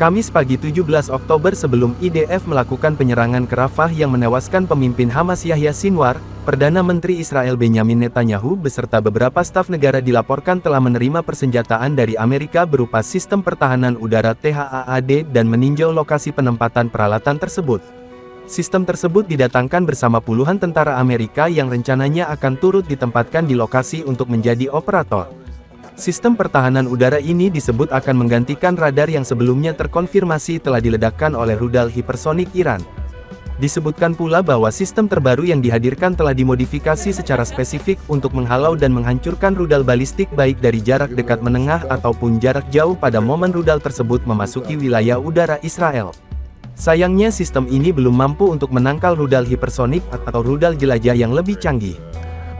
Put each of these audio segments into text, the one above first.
Kamis pagi 17 Oktober sebelum IDF melakukan penyerangan ke Rafah yang menewaskan pemimpin Hamas Yahya Sinwar, Perdana Menteri Israel Benjamin Netanyahu beserta beberapa staf negara dilaporkan telah menerima persenjataan dari Amerika berupa sistem pertahanan udara THAAD dan meninjau lokasi penempatan peralatan tersebut. Sistem tersebut didatangkan bersama puluhan tentara Amerika yang rencananya akan turut ditempatkan di lokasi untuk menjadi operator. Sistem pertahanan udara ini disebut akan menggantikan radar yang sebelumnya terkonfirmasi telah diledakkan oleh rudal hipersonik Iran. Disebutkan pula bahwa sistem terbaru yang dihadirkan telah dimodifikasi secara spesifik untuk menghalau dan menghancurkan rudal balistik baik dari jarak dekat menengah ataupun jarak jauh pada momen rudal tersebut memasuki wilayah udara Israel. Sayangnya sistem ini belum mampu untuk menangkal rudal hipersonik atau rudal jelajah yang lebih canggih.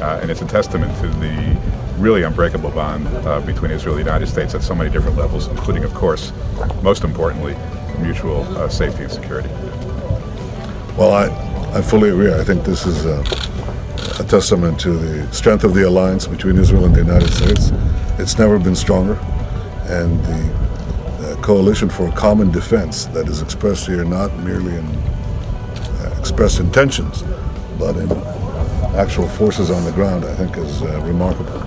Uh, and it's a testament to the really unbreakable bond uh, between Israel and the United States at so many different levels, including, of course, most importantly, mutual uh, safety and security. Well, I, I fully agree. I think this is a, a testament to the strength of the alliance between Israel and the United States. It's never been stronger, and the coalition for common defense that is expressed here not merely in uh, expressed intentions, but in actual forces on the ground, I think is uh, remarkable.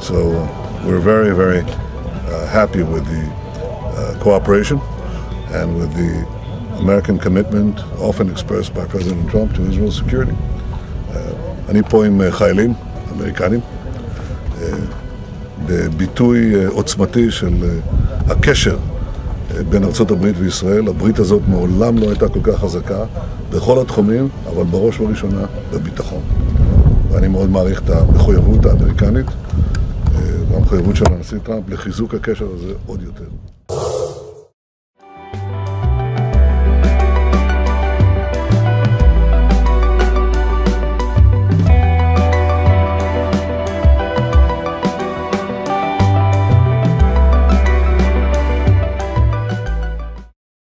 So uh, we're very, very uh, happy with the uh, cooperation and with the American commitment, often expressed by President Trump to Israel's security. Uh, אני פה עם חיילים אמריקנים, בביטוי עוצמתי של הקשר בין ארצות הברית וישראל. הברית הזאת מעולם לא הייתה כל כך חזקה בכל התחומים, אבל בראש ובראשונה בביטחון. ואני מאוד מעריך את המחויבות האמריקנית והמחויבות של הנשיא טראמפ לחיזוק הקשר הזה עוד יותר.